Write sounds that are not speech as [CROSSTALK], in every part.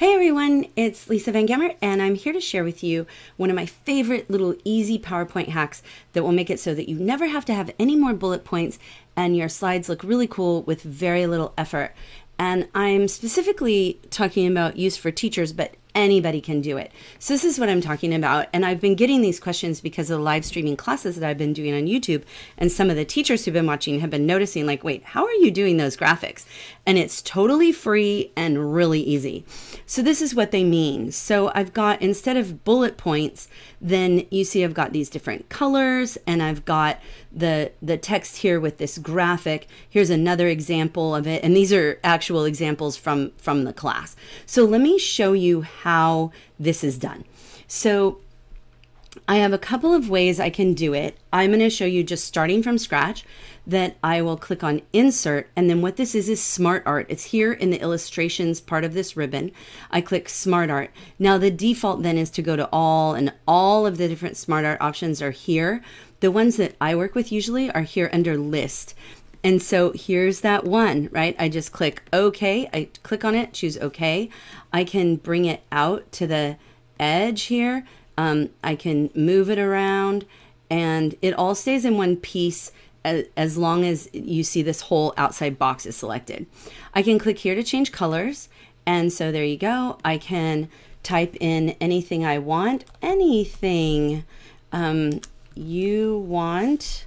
Hey everyone, it's Lisa Van Gemert, and I'm here to share with you one of my favorite little easy PowerPoint hacks that will make it so that you never have to have any more bullet points and your slides look really cool with very little effort. And I'm specifically talking about use for teachers, but anybody can do it. So this is what I'm talking about. And I've been getting these questions because of the live streaming classes that I've been doing on YouTube. And some of the teachers who've been watching have been noticing like, wait, how are you doing those graphics? And it's totally free and really easy. So this is what they mean. So I've got, instead of bullet points, then you see I've got these different colors and I've got the, the text here with this graphic. Here's another example of it. And these are actual examples from, from the class. So let me show you how this is done. So I have a couple of ways I can do it. I'm going to show you just starting from scratch that I will click on insert and then what this is is smart art. It's here in the illustrations part of this ribbon. I click smart art. Now the default then is to go to all and all of the different smart art options are here. The ones that I work with usually are here under list. And so here's that one, right? I just click OK. I click on it, choose OK. I can bring it out to the edge here. Um, I can move it around and it all stays in one piece as, as long as you see this whole outside box is selected. I can click here to change colors. And so there you go. I can type in anything I want, anything um, you want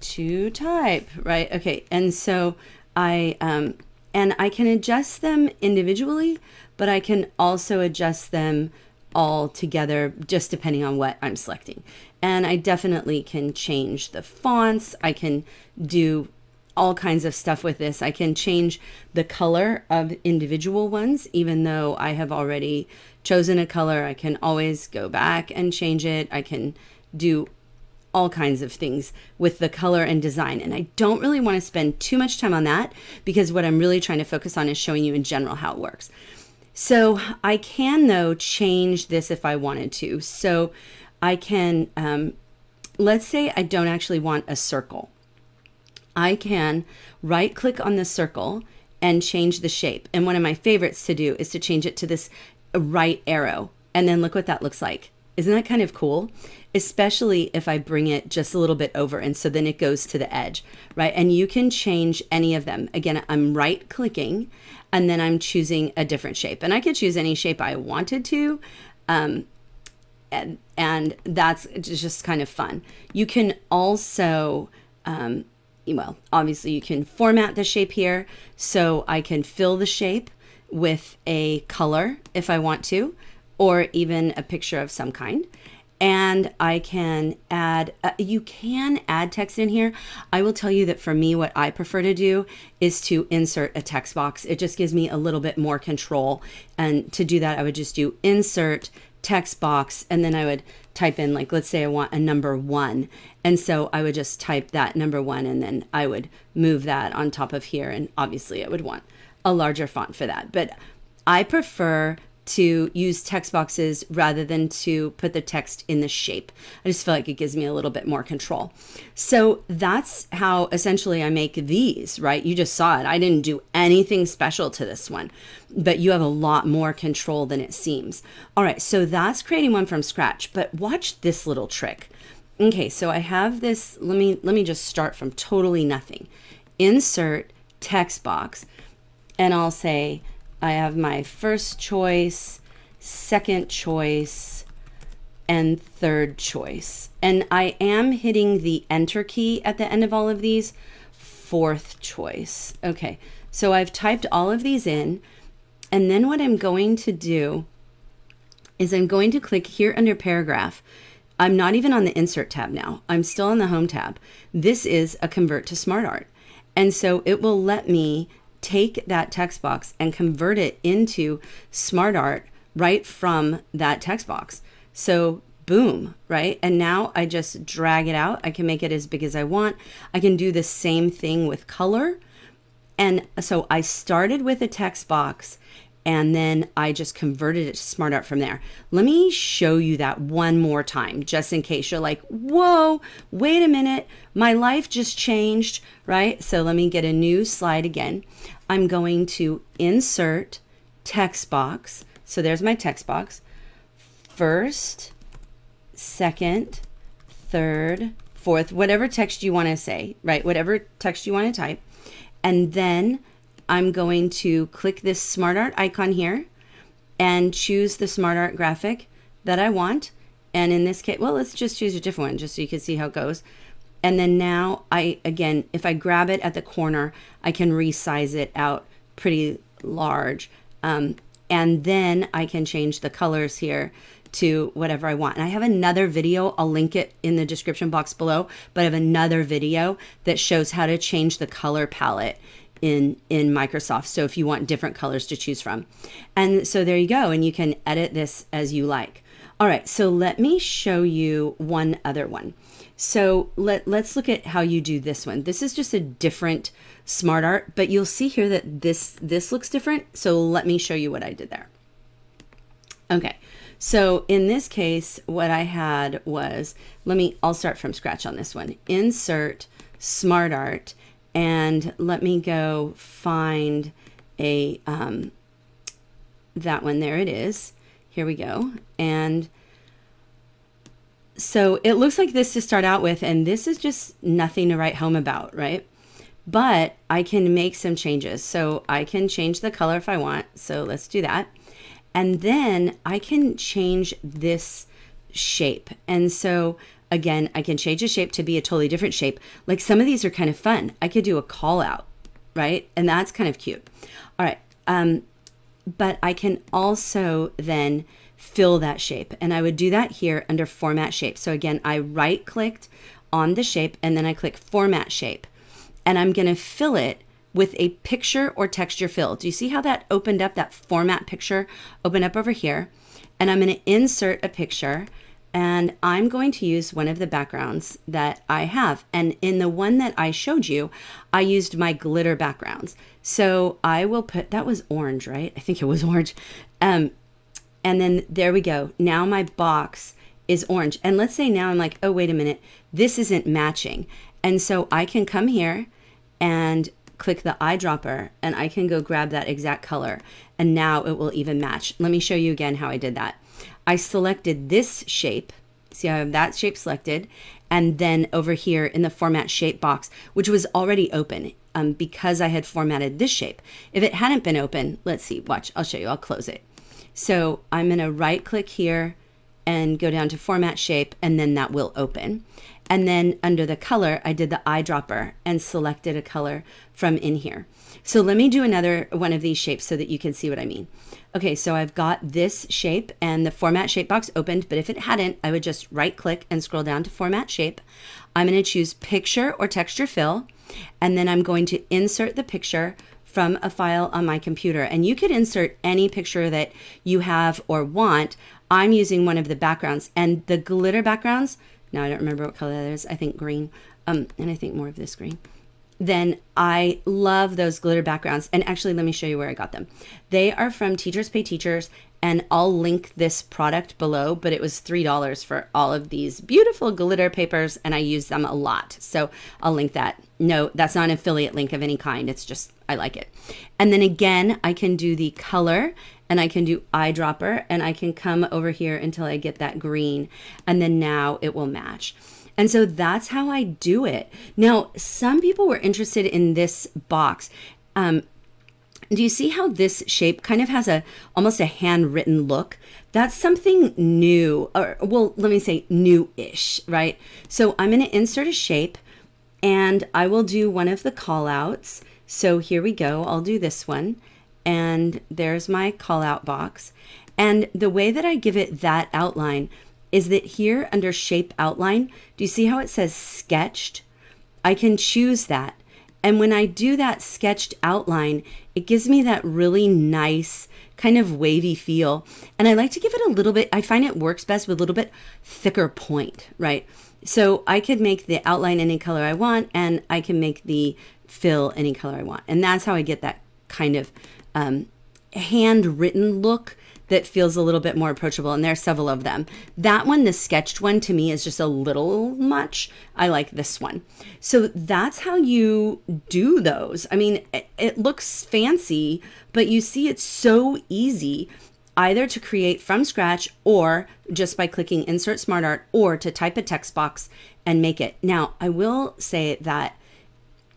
to type, right? Okay, and so I um, and I can adjust them individually, but I can also adjust them all together just depending on what I'm selecting. And I definitely can change the fonts. I can do all kinds of stuff with this. I can change the color of individual ones, even though I have already chosen a color. I can always go back and change it. I can do all kinds of things with the color and design. And I don't really want to spend too much time on that because what I'm really trying to focus on is showing you in general how it works. So I can though change this if I wanted to. So I can, um, let's say I don't actually want a circle. I can right click on the circle and change the shape. And one of my favorites to do is to change it to this right arrow. And then look what that looks like. Isn't that kind of cool? Especially if I bring it just a little bit over and so then it goes to the edge, right? And you can change any of them. Again, I'm right clicking and then I'm choosing a different shape. And I could choose any shape I wanted to. Um, and, and that's just kind of fun. You can also, um, well, obviously you can format the shape here. So I can fill the shape with a color if I want to or even a picture of some kind. And I can add, uh, you can add text in here. I will tell you that for me, what I prefer to do is to insert a text box. It just gives me a little bit more control. And to do that, I would just do insert text box and then I would type in like let's say I want a number 1 and so I would just type that number 1 and then I would move that on top of here and obviously I would want a larger font for that but I prefer to use text boxes rather than to put the text in the shape. I just feel like it gives me a little bit more control. So that's how essentially I make these, right? You just saw it. I didn't do anything special to this one, but you have a lot more control than it seems. All right, so that's creating one from scratch, but watch this little trick. Okay, so I have this, let me let me just start from totally nothing. Insert text box and I'll say I have my first choice, second choice, and third choice. And I am hitting the enter key at the end of all of these, fourth choice. Okay, so I've typed all of these in. And then what I'm going to do is I'm going to click here under paragraph. I'm not even on the insert tab now. I'm still on the home tab. This is a convert to SmartArt. And so it will let me take that text box and convert it into SmartArt right from that text box. So boom, right? And now I just drag it out. I can make it as big as I want. I can do the same thing with color. And so I started with a text box and then I just converted it to SmartArt from there. Let me show you that one more time, just in case you're like, whoa, wait a minute, my life just changed, right? So let me get a new slide again. I'm going to insert text box. So there's my text box. First, second, third, fourth, whatever text you want to say, right? Whatever text you want to type. And then I'm going to click this Smart Art icon here and choose the Smart Art graphic that I want. And in this case, well, let's just choose a different one just so you can see how it goes. And then now I, again, if I grab it at the corner, I can resize it out pretty large. Um, and then I can change the colors here to whatever I want. And I have another video, I'll link it in the description box below, but I have another video that shows how to change the color palette in in Microsoft. So if you want different colors to choose from. And so there you go and you can edit this as you like. All right, so let me show you one other one. So let, let's look at how you do this one. This is just a different smart art, but you'll see here that this, this looks different. So let me show you what I did there. Okay, so in this case, what I had was, let me, I'll start from scratch on this one. Insert smart art and let me go find a, um, that one, there it is. Here we go. And so it looks like this to start out with, and this is just nothing to write home about, right? But I can make some changes. So I can change the color if I want. So let's do that. And then I can change this shape. And so again, I can change the shape to be a totally different shape. Like some of these are kind of fun. I could do a call out, right? And that's kind of cute. All right. Um, but I can also then fill that shape. And I would do that here under format shape. So again, I right clicked on the shape and then I click format shape. And I'm going to fill it with a picture or texture fill. Do you see how that opened up, that format picture opened up over here? And I'm going to insert a picture and I'm going to use one of the backgrounds that I have. And in the one that I showed you, I used my glitter backgrounds. So I will put, that was orange, right? I think it was [LAUGHS] orange. Um, and then there we go. Now my box is orange. And let's say now I'm like, oh, wait a minute, this isn't matching. And so I can come here and click the eyedropper and I can go grab that exact color and now it will even match. Let me show you again how I did that. I selected this shape. See, I have that shape selected. And then over here in the format shape box, which was already open um, because I had formatted this shape. If it hadn't been open, let's see, watch, I'll show you, I'll close it. So I'm gonna right click here and go down to format shape and then that will open. And then under the color, I did the eyedropper and selected a color from in here. So let me do another one of these shapes so that you can see what I mean. Okay, so I've got this shape and the format shape box opened, but if it hadn't, I would just right click and scroll down to format shape. I'm gonna choose picture or texture fill, and then I'm going to insert the picture from a file on my computer. And you could insert any picture that you have or want. I'm using one of the backgrounds and the glitter backgrounds now I don't remember what color that is. I think green. Um, and I think more of this green. Then I love those glitter backgrounds. And actually, let me show you where I got them. They are from Teachers Pay Teachers, and I'll link this product below, but it was $3 for all of these beautiful glitter papers, and I use them a lot. So I'll link that. No, that's not an affiliate link of any kind. It's just, I like it. And then again, I can do the color and I can do eyedropper and I can come over here until I get that green and then now it will match. And so that's how I do it. Now, some people were interested in this box. Um, do you see how this shape kind of has a almost a handwritten look? That's something new, or well, let me say new-ish, right? So I'm going to insert a shape and I will do one of the call outs. So here we go. I'll do this one and there's my call out box. And the way that I give it that outline is that here under shape outline, do you see how it says sketched? I can choose that. And when I do that sketched outline, it gives me that really nice kind of wavy feel. And I like to give it a little bit, I find it works best with a little bit thicker point, right? So I could make the outline any color I want and I can make the fill any color I want. And that's how I get that kind of um, handwritten look that feels a little bit more approachable and there are several of them. That one the sketched one to me is just a little much. I like this one. So that's how you do those. I mean it, it looks fancy but you see it's so easy either to create from scratch or just by clicking insert smart art or to type a text box and make it. Now i will say that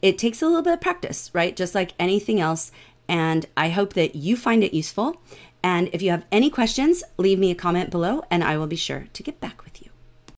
it takes a little bit of practice right? Just like anything else. And I hope that you find it useful. And if you have any questions, leave me a comment below and I will be sure to get back with you.